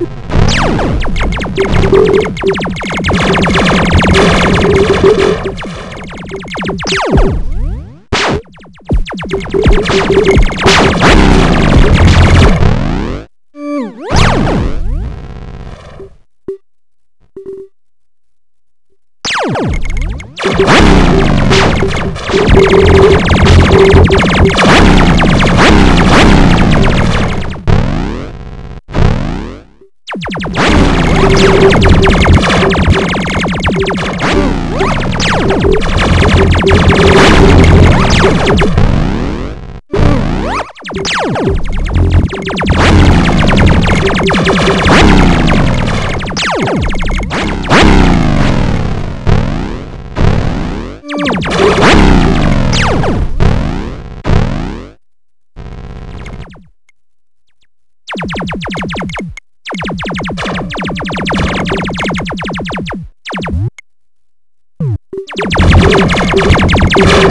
What? Thank you. you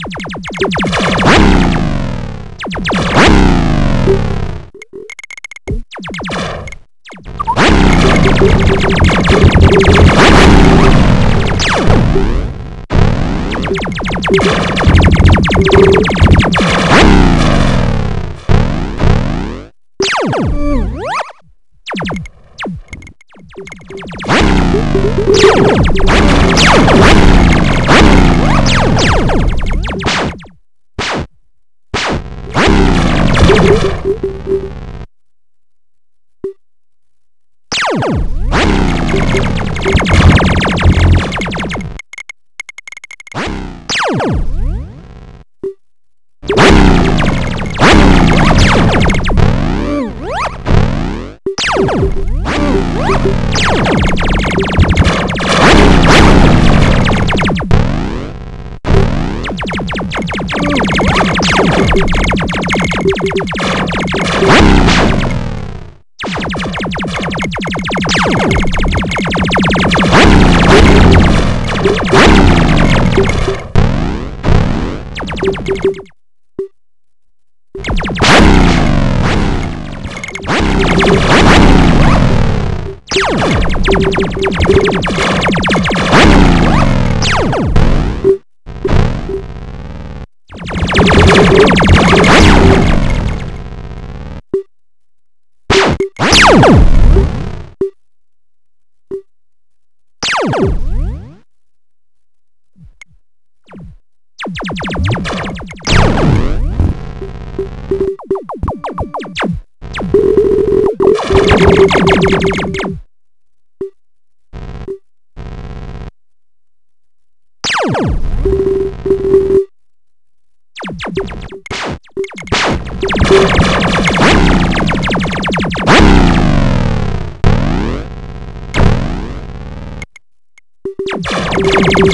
you Thank you. You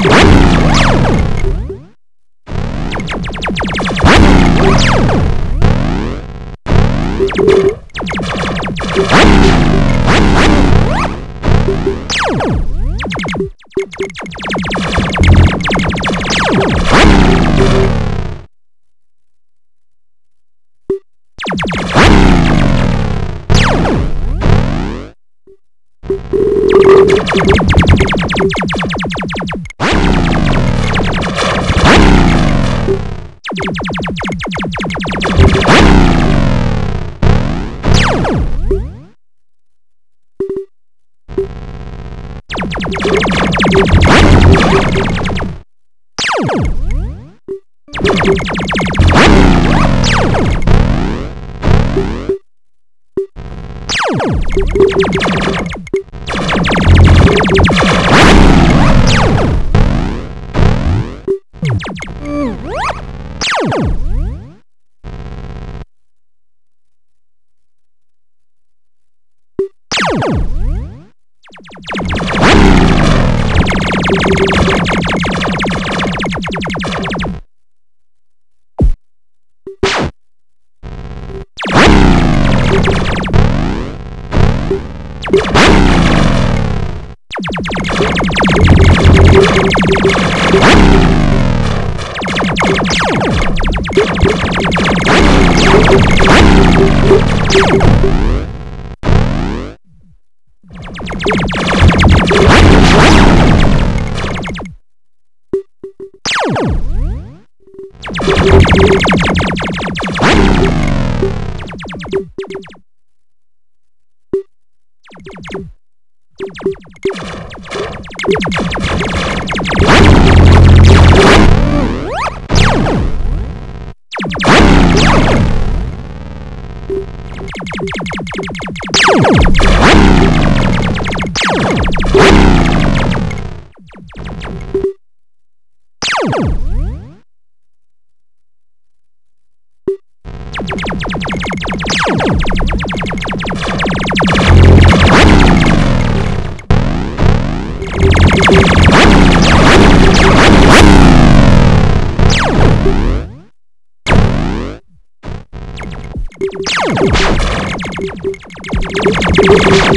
you you. Woo! Oh! What?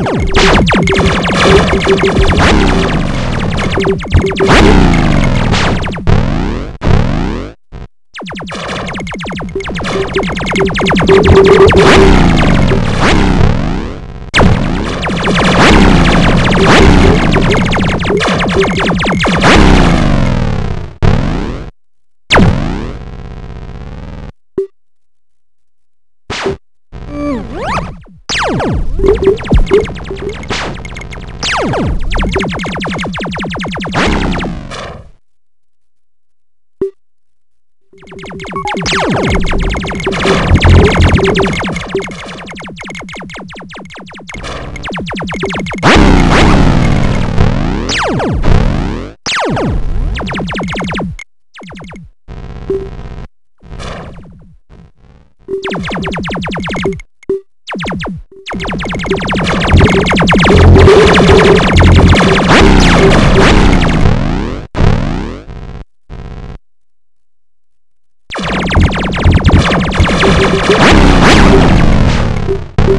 you you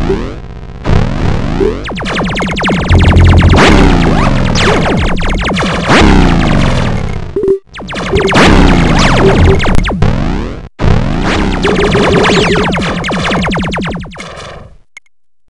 What?